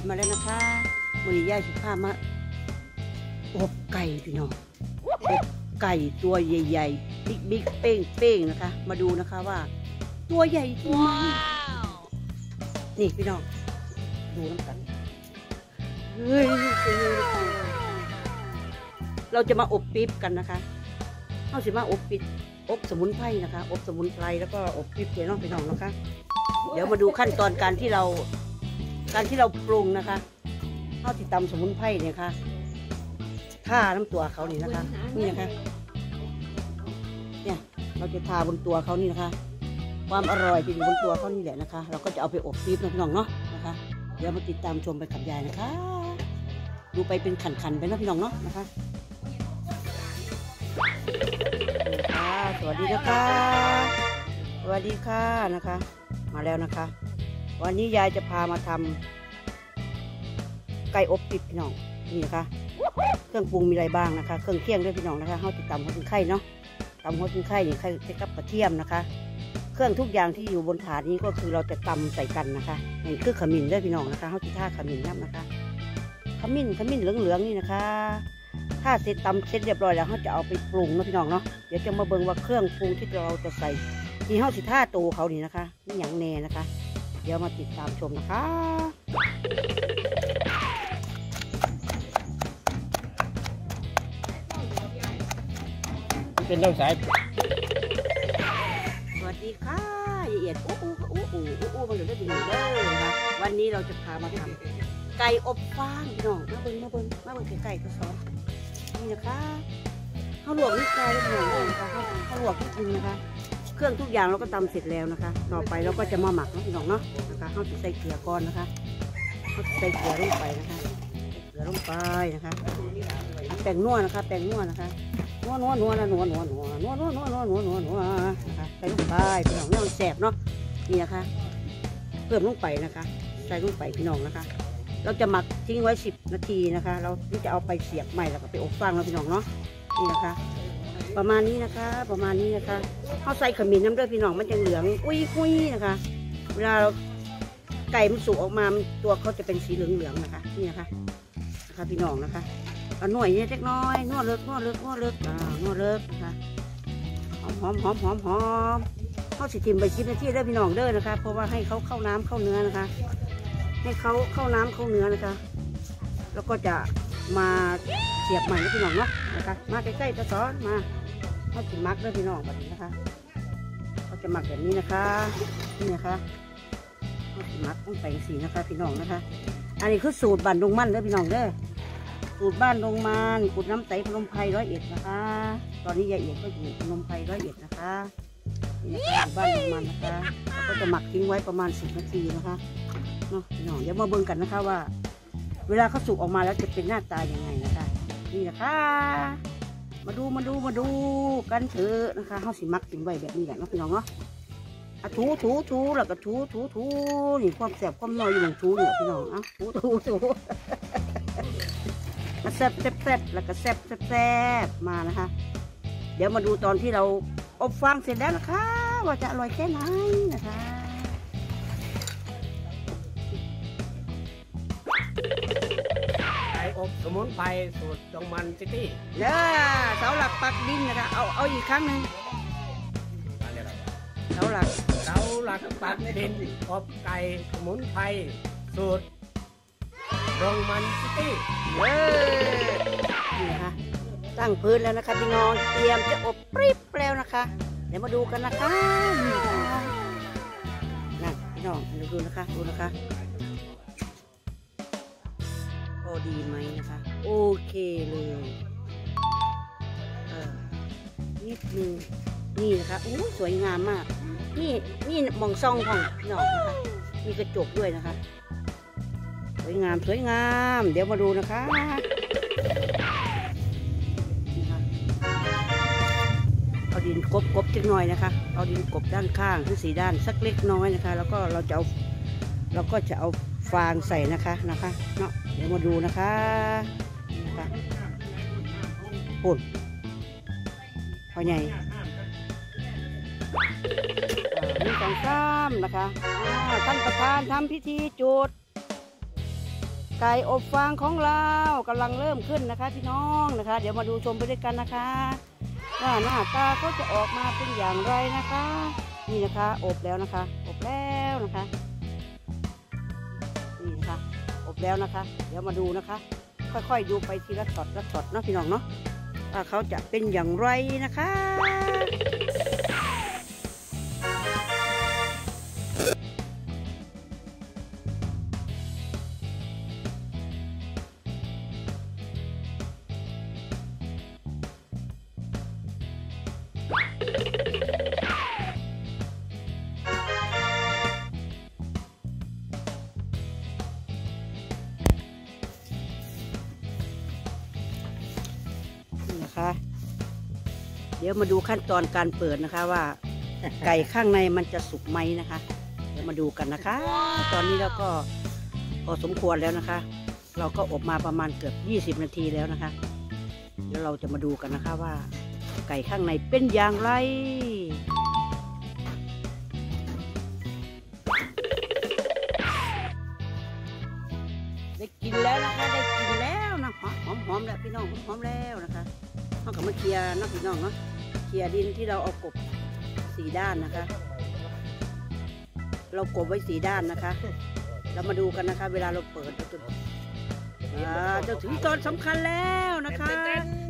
ดมาแล้วนะคะวันนี้ย่าสิพามาอบไก่พี่น้องอบไก่ตัวใหญ่ๆ บิ๊กบิ๊กๆเป้งเป้งๆนะคะ มาดูนะคะว่า ตัวใหญ่จริงไหมนี่พี่น้อง ดูน้ำกันเฮ้ยเราจะมาอบปี๊บกันนะคะเอาสิมาอบปี๊บอบสมุนไพรนะคะ อบสมุนไพรแล้วก็อบปี๊บเดี๋ยวน้องพี่น้องนะคะ เดี๋ยวมาดูขั้นตอนการที่เรา การที่เราปรุงนะคะข้าวที่ตำสมุนไพรเนี่ยค่ะท่าน้ำตัวเขานี่นะคะนี่นะคะ เนี่ยเราจะทาบนตัวเขานี่นะคะ ความอร่อยจะอยู่บนตัวเขานี่แหละนะคะ เราก็จะเอาไปอบปี๊บนะพี่น้องเนาะนะคะ เดี๋ยวมาติดตามชมไปกับยายนะคะ ดูไปเป็นขันๆไปนะพี่น้องเนาะนะคะค่ะสวัสดีนะคะ สวัสดีค่ะนะคะ มาแล้วนะคะ วันนี้ยายจะพามาทำไก่อบปิดพี่น้องนี่นะคะ เครื่องปรุงมีอะไรบ้างนะคะ เครื่องเคียงด้วยพี่น้องนะคะเฮาติดตามหัวถึงไข่เนาะตำหัวถึงไข่นี่ไข่ใส่กับกระเทียมนะคะ เครื่องทุกอย่างที่อยู่บนถาดนี้ก็คือเราจะตำใส่กันนะคะนี่คือขมิ้นด้วยพี่น้องนะคะเฮาติท่าขมิ้นนับนะคะขมิ้นขมิ้นเหลืองๆนี่นะคะ ถ้าเสร็จตำเสร็จเรียบร้อยแล้วเขาจะเอาไปปรุงนะพี่น้องเนาะเดี๋ยวจะมาเบิ่งว่าเครื่องปรุงที่เราจะใส่ที่เฮาสิท่าตูเขานี่นะคะนี่อย่างแน่นะคะ ดี๋ยวมาติดตามชมนะคะเป็นเรื่องสาย สวัสดีค่ะยายเอียดอู้อู้อู้อู้อู้อู้มาอยู่ได้ดีเด้อนะคะวันนี้เราจะพามาทำไก่อบฟางพี่น้องมาเบิ่งมาเบิ่งมาเบิ่งไก่ๆก็สอนนี่นะคะข้าวลวกนิดไก่แล้วพี่น้องเลยนะคะข้าวข้าวลวกนิดนึงนะคะ เครื่องทุกอย่างเราก็ตำเสร็จแล้วนะคะ ต่อไปเราก็จะมาหมักเนาะพี่น้องเนาะนะคะเข้าใส่เกลือก่อนนะคะข้าใส่เกลือลงไปนะคะใส่เกลือลงไปนะคะแป้งนัวนะคะแป้งนัวนะคะนัวนัวนัวนะนัวนัวนัวนัวนัวนัวนัวนัวนัวนัวนะคะใส่ลงไปพี่น้องเนี่ยมันแสบเนาะนี่นะคะเพิ่มลงไปนะคะ ใส่ลงไปพี่น้องนะคะ เราจะหมักทิ้งไว้สิบนาทีนะคะ เราที่จะเอาไปเสียบใหม่แล้วก็ไปอบฟางแล้วพี่น้องเนาะนี่นะคะ ประมาณนี้นะคะ ประมาณนี้นะคะเขาใส่ขมิ้นน้ำเด้อพี่น้องมันจะเหลือง อุ้ยอุ้ยนะคะ เวลาไก่มันสุกออกมาตัวเขาจะเป็นสีเหลืองเหลืองๆนะคะ นี่นะคะนะคะพี่น้องนะคะเอาหน่วยนี้เล็กน้อยนวดเลิกนวดเลิกนวดเลิกอ่านวดเลิกนะคะหอมหอมหอมหอมหอมเขาสิทิมไปชิปนาทีเด้อพี่น้องเด้อนะคะ เพราะว่าให้เขาเข้าน้ำเข้าเนื้อนะคะ ให้เขาเข้าน้ำเข้าเนื้อนะคะ แล้วก็จะมาเสียบใหม่พี่น้องเนาะนะคะ มาใกล้ๆจะสอนมา เขาจะมักด้วยพี่น้องแบบนี้นะคะเขาจะหมักแบบนี้นะคะนี่นะคะเขาจะมักต้องใส่สีนะคะ พี่น้องนะคะ อันนี้คือสูตรบ้านดงมันเด้อพี่น้องเด้อสูตรบ้านดงมันกุดน้ำใสพนมไพรร้อยเอ็ดนะคะ ตอนนี้ยายเอียดก็อยู่พนมไพรร้อยเอ็ดนะคะนี่นะคะอบ้านดงมันนะคะเราก็จะหมักทิ้งไว้ประมาณสิบนาทีนะคะเนาะพี่น้องเดี๋ยวมาเบิ่งกันนะคะว่า เวลาเขาสุกออกมาแล้วจะเป็นหน้าตายังไงนะคะ นี่นะคะ มาดูมาดูมาดูกันเถอะนะคะเขาสิมักกินไว้แบบนี้แหละเนาะพี่น้องเนาะอะถูถูถูแล้วก็ถูถูถูนี่ความแสบความน้อยอยู่หลังถูเนี่ยพี่น้องอะถูถูถูมาแซ่บแซ่บแซ่บแล้วก็แซ่บแซ่บแซ่บมานะคะ เดี๋ยวมาดูตอนที่เราอบฟางเสร็จแล้วนะคะ ว่าจะอร่อยแค่ไหนนะคะ สายอบสมุนไพรสูตรจงมันซิตี้เด้อเสาหลักปักดินนะคะเอาเอาอีกครั้งหนึ่งมาเลยครับเสาหลักเสาหลักปักดินอบไก่สมุนไพรสูตรจงมันซิตี้เออนี่นะคะตั้งพื้นแล้วนะคะพี่น้องเตรียมจะอบปริบแล้วนะคะ เดี๋ยวมาดูกันนะคะนี่ค่ะนั่นพี่น้องดูดูนะคะดูนะคะพอ ดีไหมนะคะ โอเคเลยเออนิดนึงนี่นะคะอู้สวยงามมาก นี่นี่มองซองของพี่น้องนะคะมีกระจกด้วยนะคะ สวยงามสวยงาม เดี๋ยวมาดูนะคะนี่ค่ะเอาดินกบกบจักหน่อยนะคะ เอาดินกบด้านข้างทั้งสีด้านสักเล็กน้อยนะคะ แล้วก็เราจะเอาเราก็จะเอาฟางใส่นะคะนะคะเนาะ ดี๋ยวมาดูนะคะนี่นะปุ่นพอใหญ่อ่านี่สองซ้ำนะคะท่านประธานทำพิธีจุด ไก่อบฟางของเรากำลังเริ่มขึ้นนะคะพี่น้องนะคะ เดี๋ยวมาดูชมไปด้วยกันนะคะว่าหน้าตาก็จะออกมาเป็นอย่างไรนะคะ นี่นะคะ อบแล้วนะคะ อบแล้วนะคะ แล้วนะคะ เดี๋ยวมาดูนะคะ ค่อยๆดูไปทีละช็อตละช็อตเนาะพี่น้องเนาะว่าเขาจะเป็นอย่างไรนะคะ ดี๋ยวมาดูขั้นตอนการเปิดนะคะว่า ไก่ข้างในมันจะสุกไหมนะคะ เดี๋ยวมาดูกันนะคะ ตอนนี้เราก็พอสมควรแล้วนะคะ เราก็อบมาประมาณเกือบ 20 นาทีแล้วนะคะแล้วเราจะมาดูกันนะคะว่า ไก่ข้างในเป็นอย่างไรได้กินแล้วนะคะได้กินแล้วนะหอมหอมๆแล้วพี่น้องหอมๆแล้วนะคะต้องกับมาเคลียร์เนาะพี่น้องเนาะ เคลียดินที่เราเอากบสีด้านนะคะ เรากบไว้สีด้านนะคะ เรามาดูกันนะคะ เวลาเราเปิดจะอ่าจะถึงตอนสำคัญแล้วนะคะ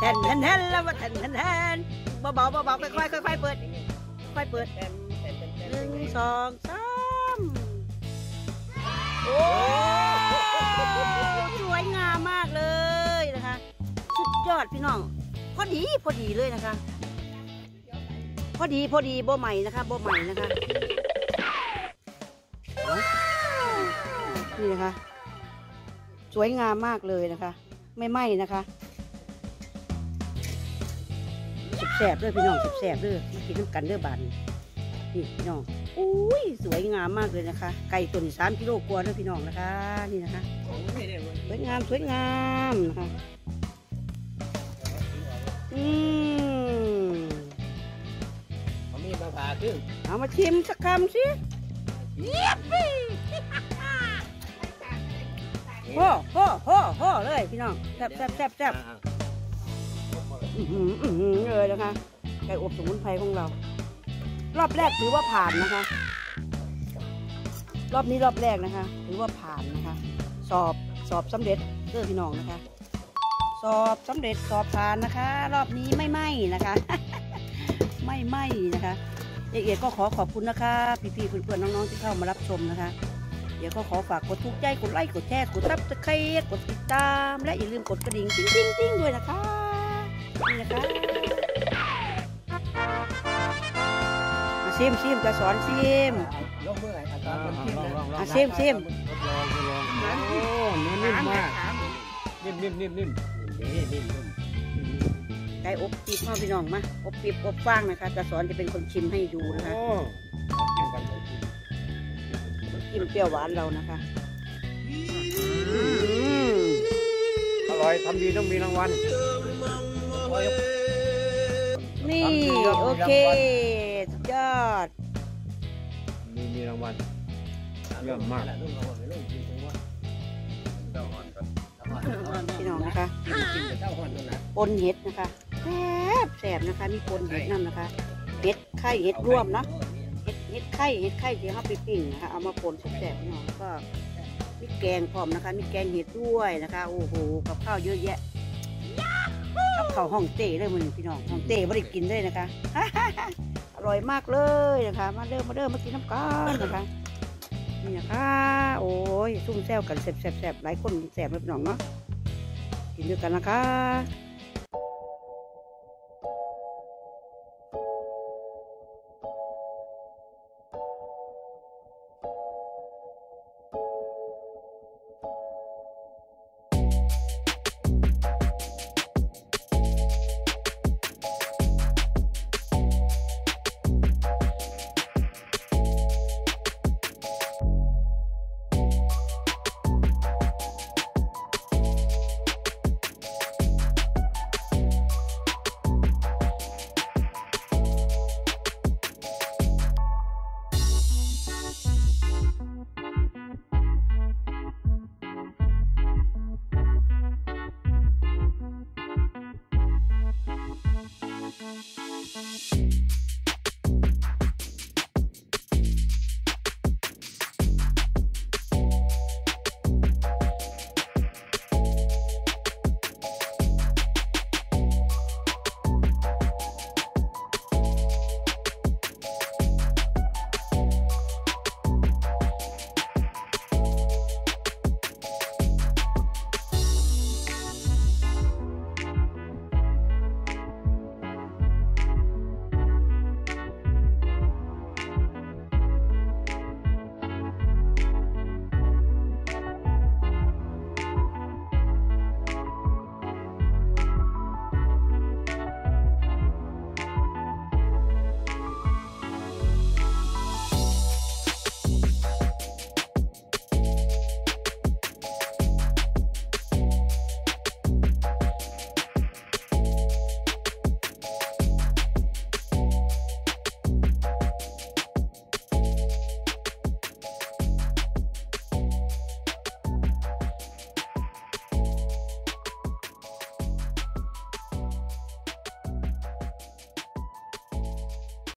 แทนแทนแทนแล้วว่าแทนแทนแทนเบาๆเบาๆค่อยๆค่อยๆเปิดค่อยๆเปิดหนึ่งสองสามโอ้สวยงามมากเลยนะคะ สุดยอดพี่น้อง พอดีพอดีเลยนะคะ พอดีพอดีโบใหม่นะคะโบใหม่นะคะนี่นะคะ สวยงามมากเลยนะคะ ไม่ไหม้นะคะสุดแสบด้วยพี่น้องสุดแสบด้วยมากินน้ำกันเด้อบานนี่พี่น้องอุ้ยสวยงามมากเลยนะคะ ไก่ตัวนี้สามกิโลกว่าด้วยพี่น้องนะคะ นี่นะคะสวยงามสวยงามนะคะอืม มีมาผ่าขึ้นเอามาชิมสักคำสิโอ้โหโหโหเลยพี่น้องแซ่บแซ่บแซ่บแซ่บอื้อหืออื้อหือเลยนะคะไก่อบสมุนไพรของเรา รอบแรกถือว่าผ่านนะคะ รอบนี้รอบแรกนะคะ ถือว่าผ่านนะคะ สอบสอบสำเร็จเด้อพี่น้องนะคะ สอบสำเร็จสอบผ่านนะคะ รอบนี้ไม่ไหม้นะคะ ไม่ไหม้นะคะ เอกเอกก็ขอขอบคุณนะคะพี่ๆเพื่อนๆน้องๆที่เข้ามารับชมนะคะ เดี๋ยวก็ขอฝากกดถูกใจกดไลค์กดแชร์กด subscribe กดติดตาม และอย่าลืมกดกระดิ่งติ๊งติ๊งติ๊งด้วยนะคะนี่นะคะมาซิมซิมจะสอนซิมลงเมื่อไหร่อาจารย์ชิมนะอะชิมชิมลองลองโอ้เนื้อนิ่มมากนิ่มนิ่มนิ่มนิ่มนี่นิ่มนิ่ม ไก่อบปีบพ่อพี่น้องมาอบปีบอบฟางนะคะจะสอนจะเป็นคนชิมให้ดูนะคะโอ้กินกันเลยกินเปรี้ยวหวานเรานะคะอืมอร่อยทำดีต้องมีรางวัลนี่ทำดีครับโอเคมีรางวัลสุดยอด มีมีรางวัลเยี่ยมมากพี่น้องนะคะปนเห็ดนะคะแซ่ บแซ่บนะคะ มีปนเห็ดนั่นนะคะ เห็ดไข่เห็ดร่วมเนาะเห็ดเห็ดไข่เห็ดไข่ที่เขาไปปิ้งนะคะ เอามาปนแซ่บๆพี่น้องก็มีแกงพร้อมนะคะ มีแกงเห็ดด้วยนะคะ โอ้โห กับข้าวเยอะแยะกับข้าวห้องเต้เลยมันพี่น้อง ห้องเต้ไม่ได้กินเลยนะคะ อร่อยมากเลยนะคะ มาเริ่มมาเริ่มมากินน้ำกันนะคะ นี่นะคะ โอ้ยซุ่มแซวกันแซ่บๆๆหลายคนแซ่บเลยพี่น้องเนาะ กินด้วยกันนะคะ